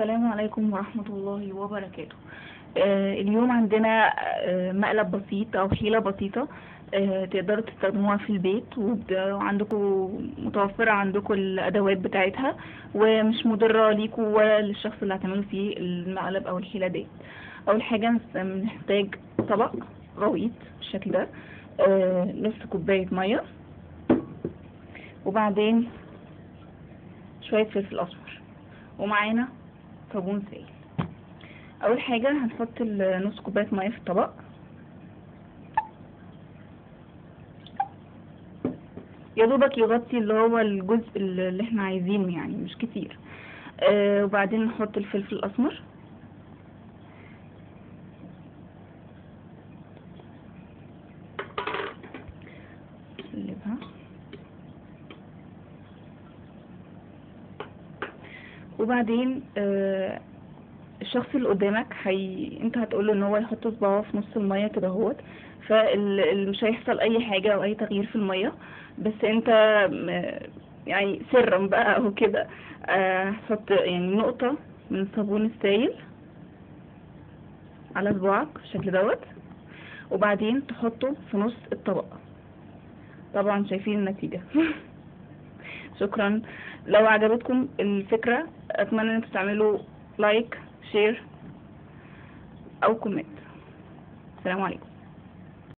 السلام عليكم ورحمة الله وبركاته. آه اليوم عندنا آه مقلب بسيط أو حيلة بسيطة آه تقدروا تستخدموها في البيت وعندكم متوفرة عندكم الأدوات بتاعتها ومش مضرة ليكوا ولا للشخص اللي هتعملوا فيه المقلب أو الحيلة دي. أول حاجة بنحتاج طبق غويط بالشكل ده آه نص كوباية مية وبعدين شوية فلفل أسمر ومعانا صابون سائل. أول حاجة هنحط نص كوباية مية في الطبق. يا دوبك يغطي اللي هو الجزء اللي إحنا عايزينه يعني مش كتير. آه وبعدين نحط الفلفل الأسمر. نقلبها. وبعدين آه الشخص اللي قدامك حي... انت هتقوله إن هو يحط صباعه في نص المية كده اهوت. فمش هيحصل أي حاجة أو أي تغيير في المية. بس انت م- يعني سرا بقى أو كده. آه، هتحط يعني نقطة من الصابون السائل على صباعك بالشكل دوت. وبعدين تحطه في نص الطبق طبعا شايفين النتيجة. شكرا. لو عجبتكم الفكرة أتمنى انكم تعملوا like share أو comment السلام عليكم.